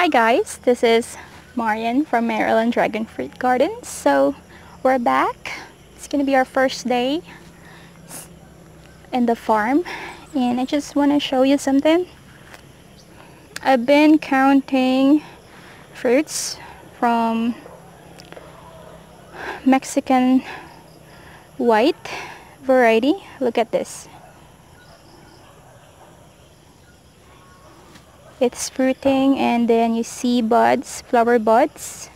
Hi guys, this is Marian from Maryland Dragon Fruit Gardens. So we're back. It's gonna be our first day in the farm and I just want to show you something. I've been counting fruits from Mexican white variety. Look at this. It's fruiting and then you see buds, flower buds.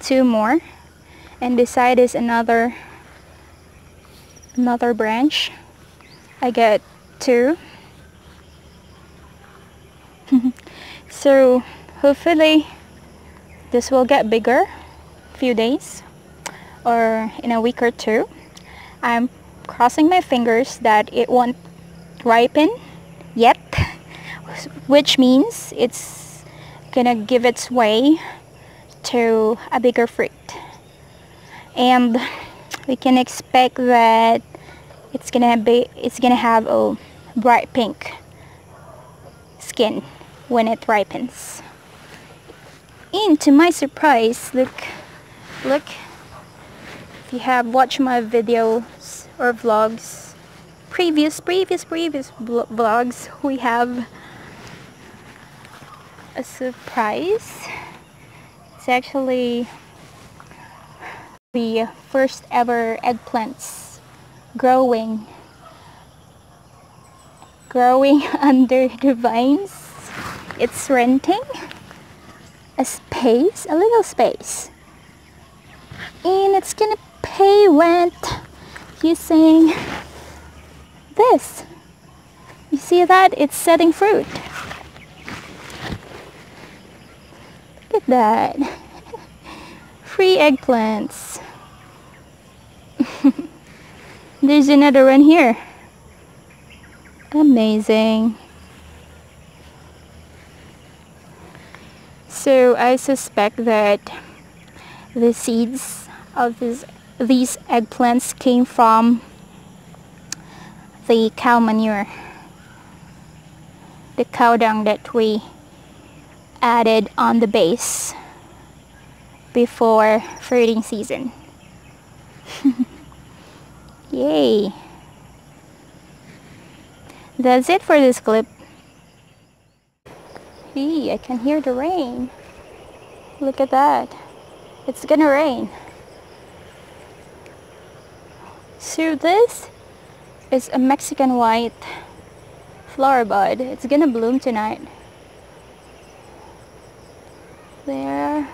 Two more. And beside is another another branch. I get two. so hopefully this will get bigger few days or in a week or two. I'm crossing my fingers that it won't ripen yet which means it's gonna give its way to a bigger fruit. And we can expect that it's gonna be it's gonna have a bright pink skin when it ripens. And to my surprise look look if you have watched my videos or vlogs previous previous previous vlogs we have a surprise. It's actually the first ever eggplants growing growing under the vines. It's renting a space, a little space. And it's gonna pay rent using this. You see that? It's setting fruit. Look at that. Free eggplants. There's another one here. Amazing. So I suspect that the seeds of this, these eggplants came from the cow manure. The cow dung that we added on the base before fruiting season. Yay! That's it for this clip. Hey, I can hear the rain. Look at that. It's gonna rain. So this is a Mexican white flower bud. It's gonna bloom tonight there.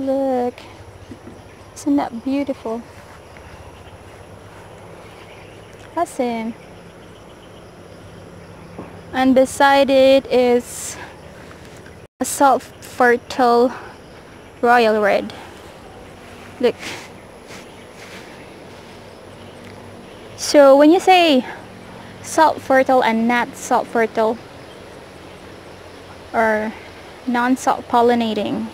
Look. Isn't that beautiful? Awesome. And beside it is a self fertile royal red. Look. So when you say self fertile and not self fertile, or non-self pollinating.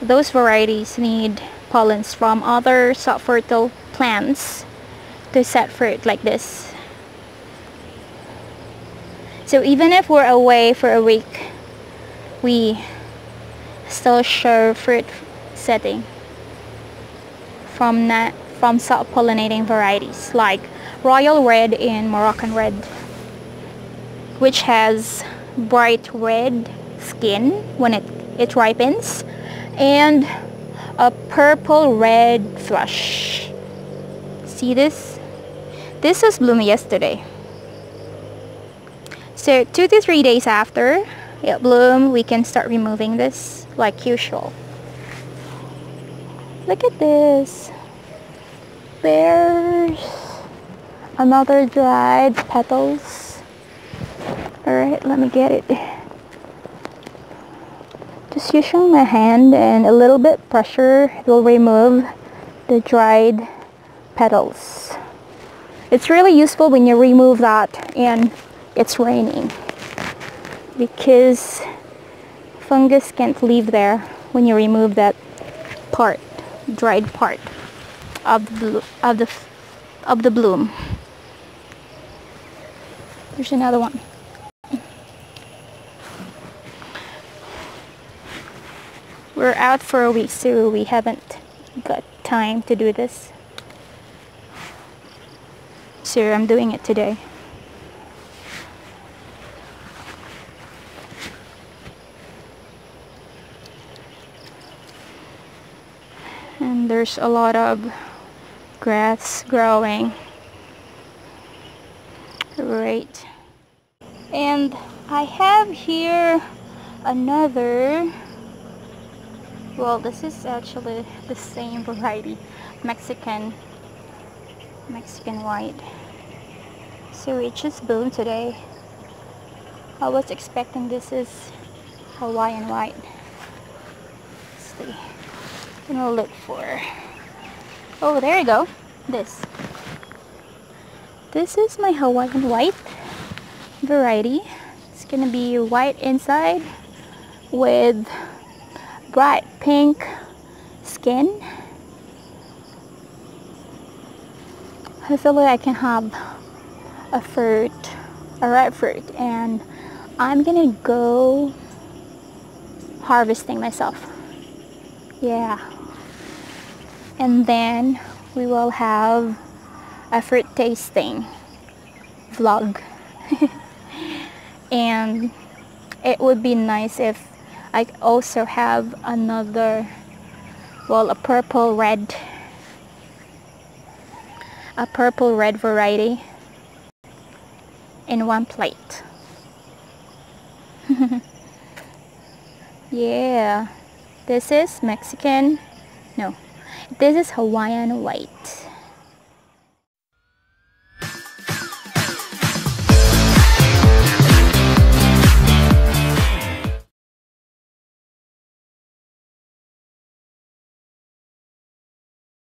Those varieties need pollens from other self fertile plants to set fruit like this. So even if we're away for a week, we still show fruit setting from from self pollinating varieties like royal red and Moroccan red which has bright red skin when it, it ripens and a purple red flush. See this? This was blooming yesterday. So two to three days after it bloom, we can start removing this like usual. Look at this. There's another dried petals Alright, let me get it. Just using my hand and a little bit pressure will remove the dried petals. It's really useful when you remove that and it's raining because fungus can't live there when you remove that part dried part of the of the of the bloom. There's another one. We're out for a week, so we haven't got time to do this. So I'm doing it today. And there's a lot of grass growing. Right. And I have here another well this is actually the same variety Mexican Mexican white so it just bloomed today I was expecting this is Hawaiian white let's see I'm gonna look for oh there you go this this is my Hawaiian white variety it's gonna be white inside with bright pink skin. Hopefully I can have a fruit, a ripe fruit and I'm gonna go harvesting myself. Yeah. And then we will have a fruit tasting vlog. and it would be nice if I also have another well a purple red a purple red variety in one plate. Yeah. This is Mexican no this is Hawaiian white